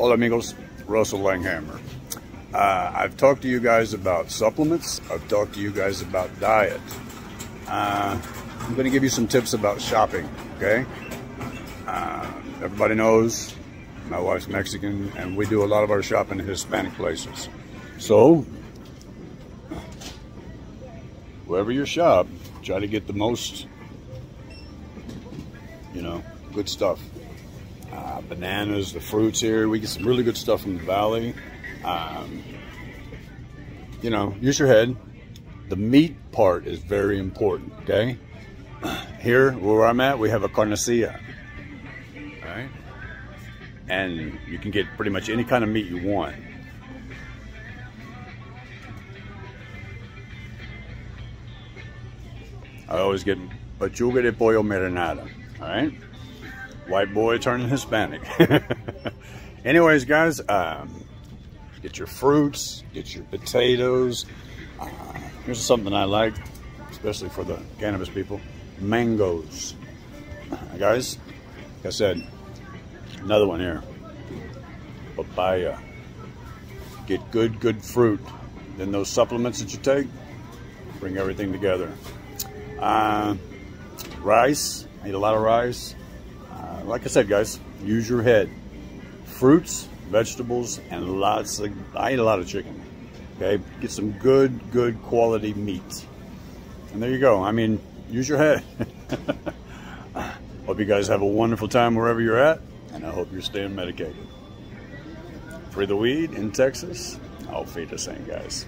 Hola amigos, Russell Langhammer. Uh, I've talked to you guys about supplements. I've talked to you guys about diet. Uh, I'm going to give you some tips about shopping, okay? Uh, everybody knows my wife's Mexican and we do a lot of our shopping in Hispanic places. So, wherever you shop, try to get the most, you know, good stuff. Uh, bananas, the fruits here. We get some really good stuff from the valley. Um, you know, use your head. The meat part is very important, okay? Here, where I'm at, we have a carniceria. All right? And you can get pretty much any kind of meat you want. I always get pechuga de pollo marinada, all right? White boy turning Hispanic. Anyways, guys, um, get your fruits, get your potatoes. Uh, here's something I like, especially for the cannabis people, mangoes. Uh, guys, like I said, another one here, papaya. Get good, good fruit. Then those supplements that you take, bring everything together. Uh, rice, I eat a lot of rice. Uh, like I said, guys, use your head. Fruits, vegetables, and lots of, I eat a lot of chicken. Okay, get some good, good quality meat. And there you go. I mean, use your head. hope you guys have a wonderful time wherever you're at, and I hope you're staying medicated. Free the weed in Texas, I'll feed the same guys.